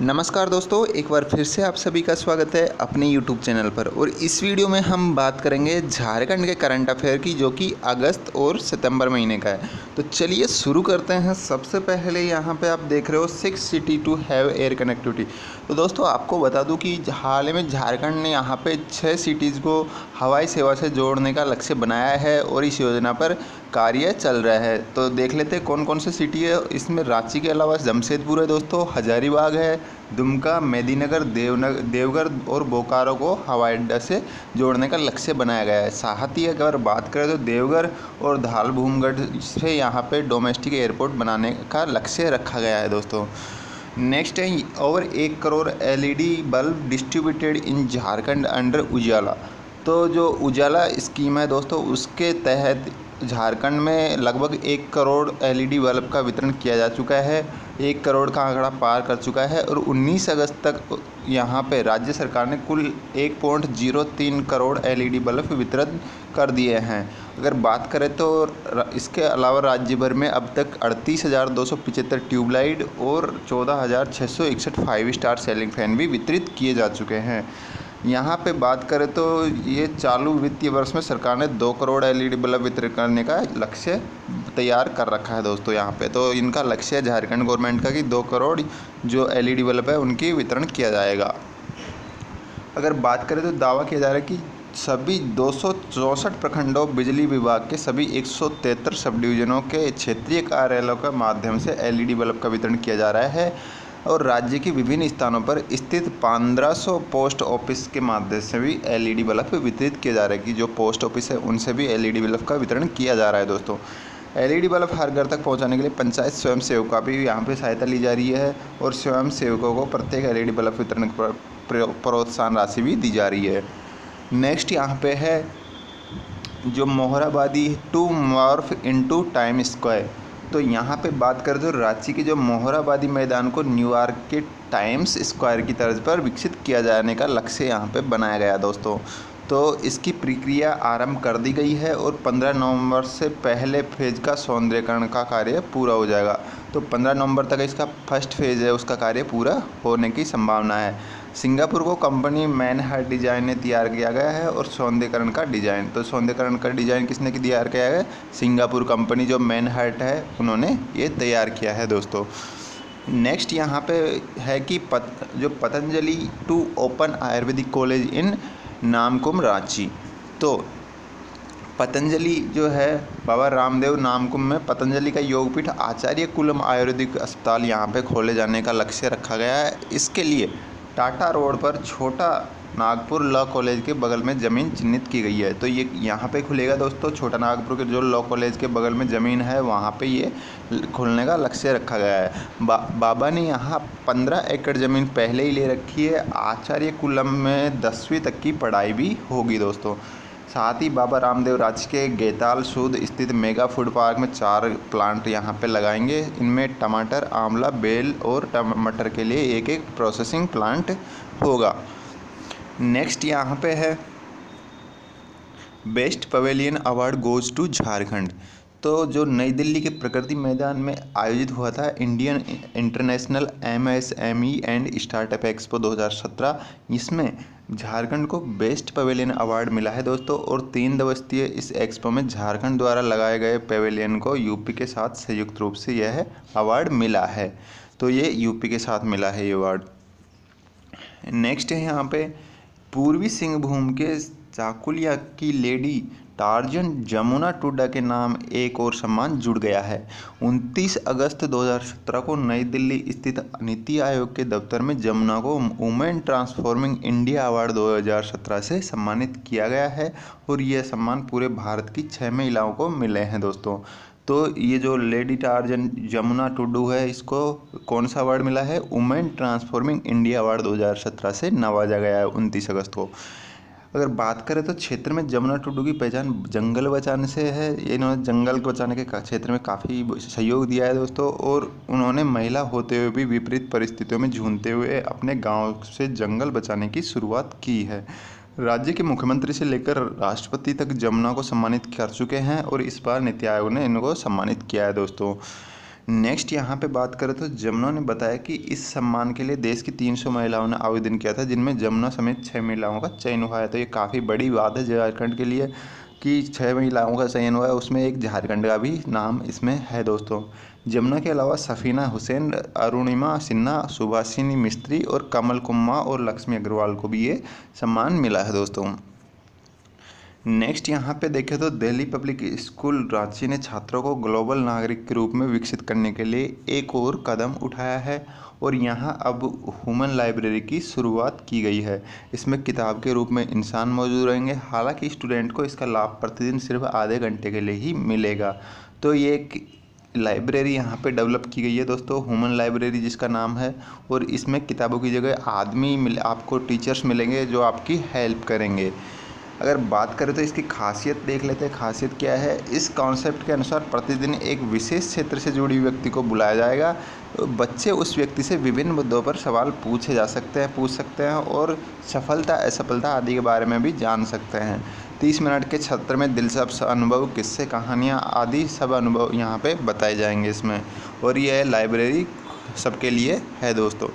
नमस्कार दोस्तों, एक बार फिर से आप सभी का स्वागत है अपने YouTube चैनल पर। और इस वीडियो में हम बात करेंगे झारखंड के करंट अफेयर की, जो कि अगस्त और सितंबर महीने का है। तो चलिए शुरू करते हैं। सबसे पहले यहाँ पे आप देख रहे हो six city to have air connectivity. तो दोस्तों, आपको बता दूँ कि हाल ही में झारखंड ने यहाँ पे छः सिटीज़ को हवाई सेवा से जोड़ने का लक्ष्य बनाया है और इस योजना पर कार्य चल रहा है। तो देख लेते कौन कौन से सिटी है। इसमें रांची के अलावा जमशेदपुर है दोस्तों, हजारीबाग है दुमका, मेदीनगर देवनगर देवघर और बोकारो को हवाई अड्डा से जोड़ने का लक्ष्य बनाया गया है। साथ ही अगर बात करें तो देवघर और धाल भूमगढ़ से यहाँ पे डोमेस्टिक एयरपोर्ट बनाने का लक्ष्य रखा गया है दोस्तों। नेक्स्ट है ओवर एक crore LED bulb distributed in Jharkhand under Ujala. तो जो उजाला स्कीम है दोस्तों, उसके तहत झारखंड में लगभग एक करोड़ एलईडी बल्ब का वितरण किया जा चुका है। एक करोड़ का आंकड़ा पार कर चुका है और 19 अगस्त तक यहाँ पे राज्य सरकार ने कुल एक पॉइंट ज़ीरो तीन करोड़ एलईडी बल्ब वितरित कर दिए हैं। अगर बात करें तो इसके अलावा राज्य भर में अब तक अड़तीस हज़ार दो सौ पिचहत्तर ट्यूबलाइट और चौदह हज़ार छः सौ इकसठ फाइव स्टार सेलिंग फ़ैन भी वितरित किए जा चुके हैं। यहाँ पे बात करें तो ये चालू वित्तीय वर्ष में सरकार ने दो करोड़ एलईडी बल्ब वितरित करने का लक्ष्य तैयार कर रखा है दोस्तों यहाँ पे। तो इनका लक्ष्य है झारखंड गवर्नमेंट का कि दो करोड़ जो एलईडी बल्ब है उनकी वितरण किया जाएगा। अगर बात करें तो दावा किया जा रहा है कि सभी दो सौ चौंसठ प्रखंडों बिजली विभाग के सभी एक सौ तिहत्तर सब डिवीजनों के क्षेत्रीय कार्यालयों के माध्यम से एलईडी बल्ब का वितरण किया जा रहा है। और राज्य के विभिन्न स्थानों पर स्थित 1500 पोस्ट ऑफ़िस के माध्यम से भी एलईडी बल्ब वितरित किए जा रहे हैं कि जो पोस्ट ऑफ़िस है, उनसे भी एलईडी बल्ब का वितरण किया जा रहा है दोस्तों। एलईडी बल्ब हर घर तक पहुँचाने के लिए पंचायत स्वयं सेवक का भी यहाँ पर सहायता ली जा रही है और स्वयं सेवकों को प्रत्येक एलईडी बल्ब वितरण पर, प्रोत्साहन राशि भी दी जा रही है। नेक्स्ट यहाँ पे है जो Morabadi to morph into time square. तो यहाँ पे बात करें तो रांची के जो मोहराबादी मैदान को न्यूयॉर्क के टाइम्स स्क्वायर की तर्ज पर विकसित किया जाने का लक्ष्य यहाँ पे बनाया गया दोस्तों। तो इसकी प्रक्रिया आरंभ कर दी गई है और 15 नवंबर से पहले फ़ेज़ का सौंदर्यकरण का कार्य पूरा हो जाएगा। तो 15 नवंबर तक इसका फ़र्स्ट फ़ेज़ है, उसका कार्य पूरा होने की संभावना है। सिंगापुर को कंपनी मैन हार्ट डिज़ाइन ने तैयार किया गया है और सौंदर्यकरण का डिज़ाइन। तो सौंदर्यकरण का डिज़ाइन किसने की तैयार किया है? सिंगापुर कंपनी जो मैन हार्ट है उन्होंने ये तैयार किया है दोस्तों। नेक्स्ट यहाँ पे है कि पत, जो Patanjali to open ayurvedic college in Namkum Ranchi तो पतंजलि जो है बाबा रामदेव नामकुम में पतंजलि का योगपीठ आचार्य कुलम आयुर्वेदिक अस्पताल यहाँ पे खोले जाने का लक्ष्य रखा गया है। इसके लिए टाटा रोड पर छोटा नागपुर लॉ कॉलेज के बगल में ज़मीन चिन्हित की गई है। तो ये यहाँ पे खुलेगा दोस्तों छोटा नागपुर के जो लॉ कॉलेज के बगल में ज़मीन है वहाँ पे ये खुलने का लक्ष्य रखा गया है। बा, बाबा ने यहाँ पंद्रह एकड़ ज़मीन पहले ही ले रखी है। आचार्य कुलम में दसवीं तक की पढ़ाई भी होगी दोस्तों। साथ ही बाबा रामदेव राज्य के गेताल सूद स्थित मेगा फ़ूड पार्क में चार प्लांट यहाँ पे लगाएँगे। इनमें टमाटर, आंवला, बेल और टमाटर के लिए एक एक प्रोसेसिंग प्लांट होगा। नेक्स्ट यहाँ पे है best pavilion award goes to Jharkhand तो जो नई दिल्ली के प्रकृति मैदान में आयोजित हुआ था Indian international M S M E and startup expo 2017 इसमें झारखंड को बेस्ट पवेलियन अवार्ड मिला है दोस्तों और तीन दिवसीय इस एक्सपो में झारखंड द्वारा लगाए गए पवेलियन को यूपी के साथ संयुक्त रूप से यह अवार्ड मिला है। तो ये यूपी के साथ मिला है ये अवार्ड। नेक्स्ट है यहाँ पे पूर्वी सिंहभूम के चाकुलिया की लेडी टार्जन जमुना टुड्डा के नाम एक और सम्मान जुड़ गया है। 29 अगस्त 2017 को नई दिल्ली स्थित नीति आयोग के दफ्तर में जमुना को वुमेन ट्रांसफॉर्मिंग इंडिया अवार्ड 2017 से सम्मानित किया गया है और यह सम्मान पूरे भारत की छः महिलाओं को मिले हैं दोस्तों। तो ये जो लेडी टार्जन जमुना टुडू है, इसको कौन सा अवार्ड मिला है? वुमेन ट्रांसफॉर्मिंग इंडिया अवार्ड 2017 से नवाजा गया है उनतीस अगस्त को। अगर बात करें तो क्षेत्र में जमुना टुडू की पहचान जंगल बचाने से है। इन्होंने जंगल को बचाने के क्षेत्र में काफ़ी सहयोग दिया है दोस्तों और उन्होंने महिला होते हुए भी विपरीत परिस्थितियों में झूमते हुए अपने गाँव से जंगल बचाने की शुरुआत की है। राज्य के मुख्यमंत्री से लेकर राष्ट्रपति तक जमुना को सम्मानित कर चुके हैं और इस बार नीति आयोग ने इनको सम्मानित किया है दोस्तों। नेक्स्ट यहाँ पे बात करें तो जमुना ने बताया कि इस सम्मान के लिए देश की 300 महिलाओं ने आवेदन किया था, जिनमें जमुना समेत छः महिलाओं का चयन हुआ है। तो ये काफ़ी बड़ी बात है झारखंड के लिए कि छः महिलाओं का चयन हुआ है, उसमें एक झारखंड का भी नाम इसमें है दोस्तों। जमुना के अलावा सफ़ीना हुसैन, अरुणिमा सिन्हा सुभाषिनी मिस्त्री और कमल कुम्मा और लक्ष्मी अग्रवाल को भी ये सम्मान मिला है दोस्तों। नेक्स्ट यहाँ पे देखें तो दिल्ली पब्लिक स्कूल रांची ने छात्रों को ग्लोबल नागरिक के रूप में विकसित करने के लिए एक और कदम उठाया है और यहाँ अब ह्यूमन लाइब्रेरी की शुरुआत की गई है। इसमें किताब के रूप में इंसान मौजूद रहेंगे। हालाँकि स्टूडेंट को इसका लाभ प्रतिदिन सिर्फ़ आधे घंटे के लिए ही मिलेगा। तो ये एक लाइब्रेरी यहाँ पे डेवलप की गई है दोस्तों। ह्यूमन लाइब्रेरी जिसका नाम है और इसमें किताबों की जगह आदमी मिल, आपको टीचर्स मिलेंगे जो आपकी हेल्प करेंगे। अगर बात करें तो इसकी खासियत देख लेते हैं, खासियत क्या है? इस कॉन्सेप्ट के अनुसार प्रतिदिन एक विशेष क्षेत्र से जुड़ी व्यक्ति को बुलाया जाएगा। बच्चे उस व्यक्ति से विभिन्न मुद्दों पर सवाल पूछे जा सकते हैं, पूछ सकते हैं और सफलता, असफलता आदि के बारे में भी जान सकते हैं। तीस मिनट के छत्र में दिलचस्प अनुभव, किस्से, कहानियाँ आदि सब अनुभव यहाँ पे बताए जाएँगे इसमें। और यह लाइब्रेरी सबके लिए, है दोस्तों।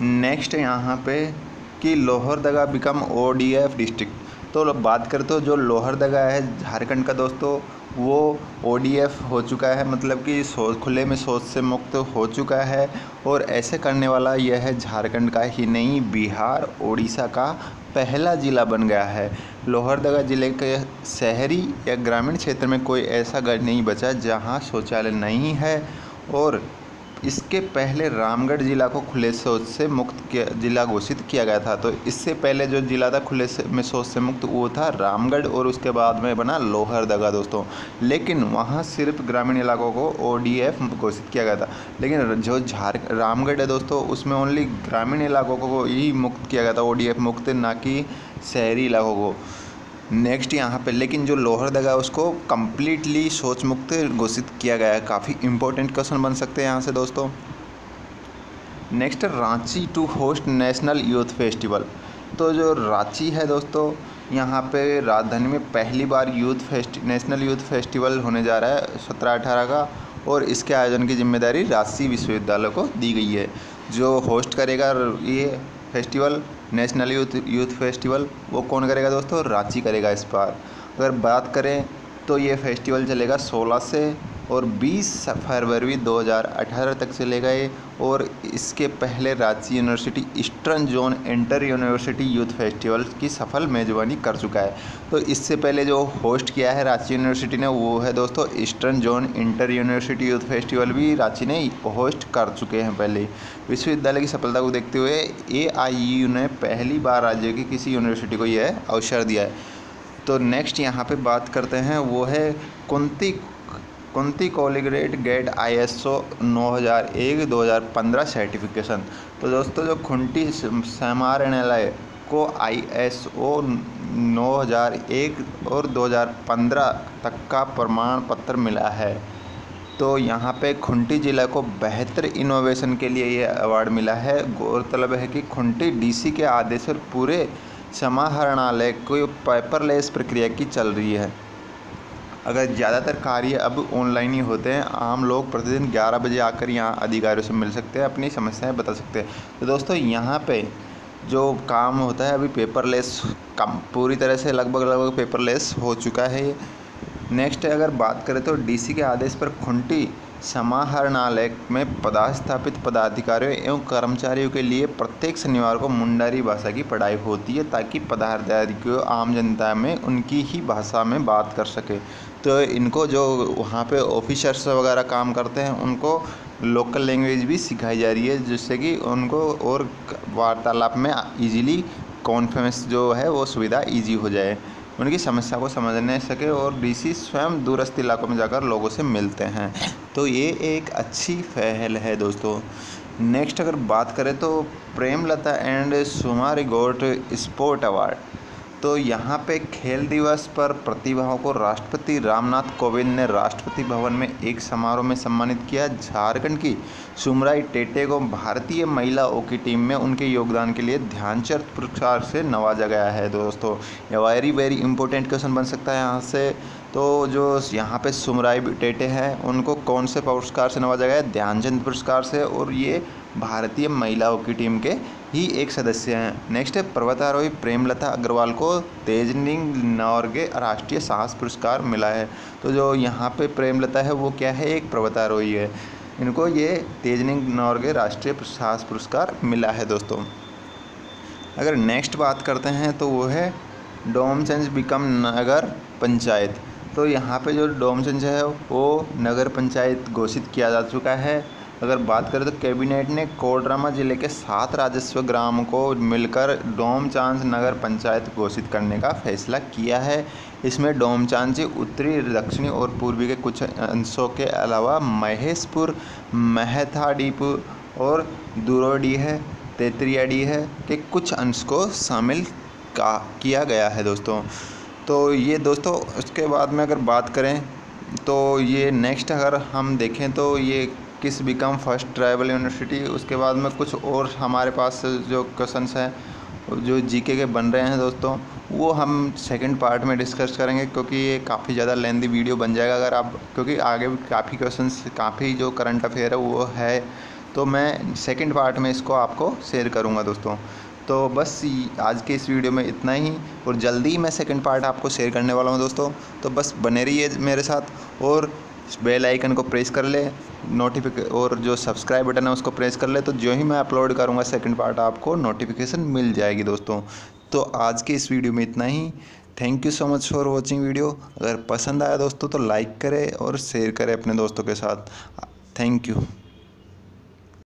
नेक्स्ट यहाँ पे कि Lohardaga become O D F district तो बात करें तो जो लोहरदगा है, झारखंड का दोस्तों, वो ओ डी एफ़ हो चुका है। मतलब कि शौच खुले में शौच से मुक्त हो चुका है और ऐसे करने वाला यह है झारखंड का ही नहीं, बिहार उड़ीसा का पहला ज़िला बन गया है। लोहरदगा ज़िले के शहरी या ग्रामीण क्षेत्र में कोई ऐसा घर नहीं बचा जहाँ शौचालय नहीं है और इसके पहले रामगढ़ ज़िला को खुले शौच से मुक्त किया, ज़िला घोषित किया गया था। तो इससे पहले जो ज़िला था खुले से में शौच से मुक्त, वो था रामगढ़ और उसके बाद में बना लोहरदगा दोस्तों। लेकिन वहाँ सिर्फ़ ग्रामीण इलाकों को ओडीएफ घोषित किया गया था। लेकिन जो झार, रामगढ़ है दोस्तों, उसमें ओनली ग्रामीण इलाकों को ही मुक्त किया गया था ओडीएफ मुक्त, ना कि शहरी इलाकों को। नेक्स्ट यहाँ पे, लेकिन जो लोहरदगा है, उसको कम्प्लीटली सोच मुक्त घोषित किया गया है। काफ़ी इंपॉर्टेंट क्वेश्चन बन सकते हैं यहाँ से दोस्तों। Next Ranchi to host national youth festival तो जो रांची है दोस्तों, यहाँ पे राजधानी में पहली बार youth fest national youth festival होने जा रहा है सत्रह अठारह का, और इसके आयोजन की ज़िम्मेदारी रांची विश्वविद्यालय को दी गई है। जो होस्ट करेगा ये festival national youth youth festival, वो कौन करेगा दोस्तों? रांची करेगा इस बार। अगर बात करें तो ये फेस्टिवल चलेगा 16 से और 20 फरवरी 2018 तक चलेगा ये और इसके पहले Ranchi university, eastern zone inter university youth festival की सफल मेज़बानी कर चुका है। तो इससे पहले जो होस्ट किया है रांची यूनिवर्सिटी ने, वो है दोस्तों eastern zone inter university youth festival भी रांची ने होस्ट कर चुके हैं पहले। विश्वविद्यालय की सफलता को देखते हुए एआईयू ने पहली बार राज्य की किसी यूनिवर्सिटी को यह अवसर दिया है। तो नेक्स्ट यहाँ पे बात करते हैं, वो है Kunti Kunti collectorate get I S O नौ हज़ार एक, दो हज़ार पंद्रह सर्टिफिकेशन तो दोस्तों, जो खुंटी समारणालय को आई एस ओ नौ हज़ार एक और दो हज़ार पंद्रह तक का प्रमाण पत्र मिला है तो यहाँ पे खुंटी ज़िला को बेहतर इनोवेशन के लिए ये अवार्ड मिला है। गौरतलब है कि खुंटी डीसी के आदेश पर पूरे समाहरणालय को पेपरलेस प्रक्रिया की चल रही है। अगर ज़्यादातर कार्य अब ऑनलाइन ही होते हैं, आम लोग प्रतिदिन 11 बजे आकर यहाँ अधिकारियों से मिल सकते हैं, अपनी समस्याएँ बता सकते हैं। तो दोस्तों, यहाँ पे जो काम होता है, अभी पेपरलेस कम, पूरी तरह से लगभग लगभग पेपरलेस हो चुका है नेक्स्ट अगर बात करें तो डीसी के आदेश पर खुंटी समाहरणालय में पदास्थापित पदाधिकारियों एवं कर्मचारियों के लिए प्रत्येक शनिवार को मुंडारी भाषा की पढ़ाई होती है, ताकि पदाधिकारी आम जनता में उनकी ही भाषा में बात कर सके। तो इनको जो वहाँ पे ऑफिसर्स वगैरह काम करते हैं, उनको लोकल लैंग्वेज भी सिखाई जा रही है, जिससे कि उनको और वार्तालाप में इजीली कॉन्फ्रेंस जो है, वो सुविधा इजी हो जाए, उनकी समस्या को समझने सके और डीसी स्वयं दूरस्थ इलाकों में जाकर लोगों से मिलते हैं। तो ये एक अच्छी पहल है दोस्तों। नेक्स्ट अगर बात करें तो Premlata and Sumari got sport award. तो यहाँ पे खेल दिवस पर प्रतिभाओं को राष्ट्रपति रामनाथ कोविंद ने राष्ट्रपति भवन में एक समारोह में सम्मानित किया। झारखंड की सुमराई टेटे को भारतीय महिला हॉकी टीम में उनके योगदान के लिए ध्यानचंद पुरस्कार से नवाजा गया है दोस्तों। ये वेरी वेरी इंपॉर्टेंट क्वेश्चन बन सकता है यहाँ से। तो जो यहाँ पे सुमराई टेटे हैं, उनको कौन से पुरस्कार से नवाजा गया है? ध्यानचंद पुरस्कार से। और ये भारतीय महिला हॉकी टीम के ही एक सदस्य हैं। नेक्स्ट है, पर्वतारोही प्रेमलता अग्रवाल को तेजनिंग नॉर्गे राष्ट्रीय साहस पुरस्कार मिला है। तो जो यहाँ पे प्रेमलता है, वो क्या है? एक पर्वतारोही है। इनको ये तेजनिंग नॉर्गे राष्ट्रीय साहस पुरस्कार मिला है दोस्तों। अगर नेक्स्ट बात करते हैं तो वो है डोमचंज बिकम नगर पंचायत। तो यहाँ पे जो डोमचंज है, वो नगर पंचायत घोषित किया जा चुका है। अगर बात करें तो कैबिनेट ने कोडरमा ज़िले के सात राजस्व ग्राम को मिलकर डोमचांच नगर पंचायत घोषित करने का फैसला किया है। इसमें डोमचांची उत्तरी, दक्षिणी और पूर्वी के कुछ अंशों के अलावा महेशपुर, महथाडीप और दुरोडी है है के कुछ अंश को शामिल का किया गया है दोस्तों। तो ये दोस्तों, उसके बाद में अगर बात करें तो ये नेक्स्ट अगर हम देखें तो ये किस बिकम फ़र्स्ट ट्राइबल यूनिवर्सिटी, उसके बाद में कुछ और हमारे पास जो क्वेश्चंस हैं, जो जीके के बन रहे हैं दोस्तों, वो हम सेकंड पार्ट में डिस्कस करेंगे क्योंकि ये काफ़ी ज़्यादा लेंदी वीडियो बन जाएगा अगर आप, क्योंकि आगे भी काफ़ी क्वेश्चंस काफ़ी जो करंट अफेयर है, वो है। तो मैं सेकंड पार्ट में इसको आपको शेयर करूँगा दोस्तों। तो बस आज के इस वीडियो में इतना ही, और जल्दी ही मैं सेकंड पार्ट आपको शेयर करने वाला हूँ दोस्तों। तो बस बने रहिए मेरे साथ, और बेल आइकन को प्रेस कर ले नोटिफिके और जो सब्सक्राइब बटन है उसको प्रेस कर ले तो जो ही मैं अपलोड करूँगा सेकंड पार्ट आपको नोटिफिकेशन मिल जाएगी दोस्तों। तो आज के इस वीडियो में इतना ही। Thank you so much for watching video अगर पसंद आया दोस्तों तो लाइक करें और शेयर करें अपने दोस्तों के साथ। Thank you